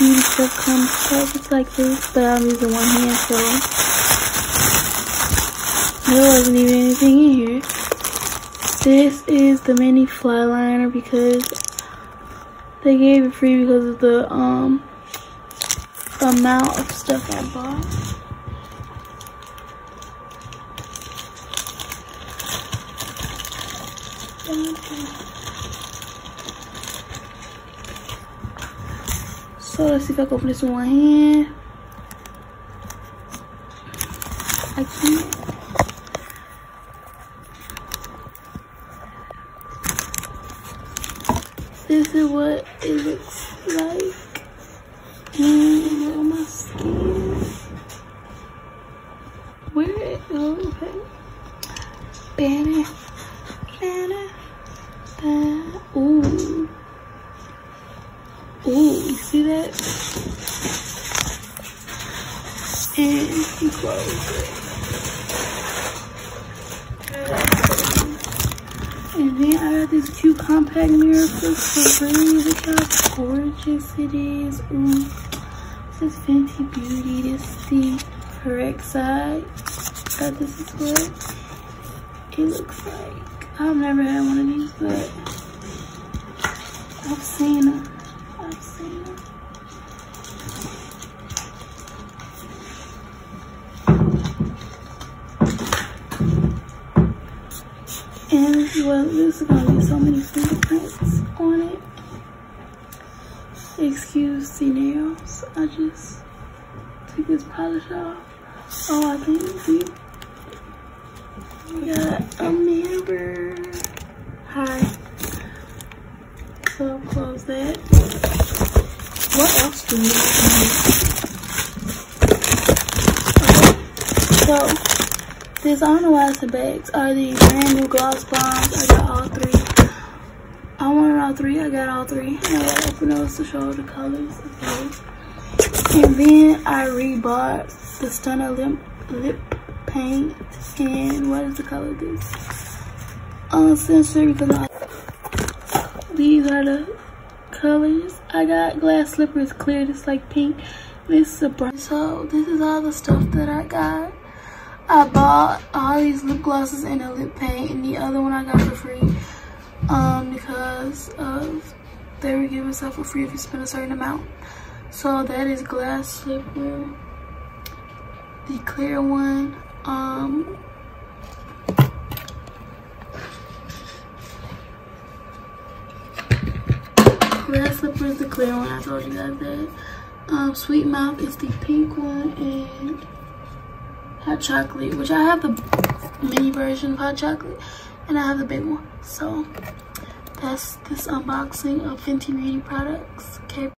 waterproof, but I'm using one hand, so there wasn't even anything in here. This is the mini Flyliner because they gave it free because of the um amount of stuff I bought. So let's see if I can open this one hand. I can't. This is what it looks like. And on my skin. Where it oh, okay. Banner. Banner. Banner. Ooh. Ooh, you see that? And close it. And then I got this cute compact mirror for free. Look how gorgeous it is. Ooh. This is Fenty Beauty. This is the correct side. But this is what it looks like. I've never had one of these, but I've seen them. And well, this is gonna be so many fingerprints on it. Excuse the nails. I just took this polish off. Oh, I think see. We got a member. Hi. So close that. What else do we need? So these, in bags, are the brand new gloss bombs. I got all three. I wanted all three, I got all three. I gotta open those to show the colors. Okay. And then I rebought the Stunna lip, lip paint. And what is the color of this? Uncensored because I, these are the colors. I got glass slippers clear, just like pink. This is a brown. So this is all the stuff that I got. I bought all these lip glosses and a lip paint and the other one I got for free um, because of they were giving stuff for free if you spend a certain amount. So that is glass slipper, the clear one. Um, glass slipper is the clear one, I told you guys that. Um, Sweet Mouth is the pink one and hot chocolate, which I have the mini version of hot chocolate, and I have the big one. So that's this unboxing of Fenty Beauty products. Okay.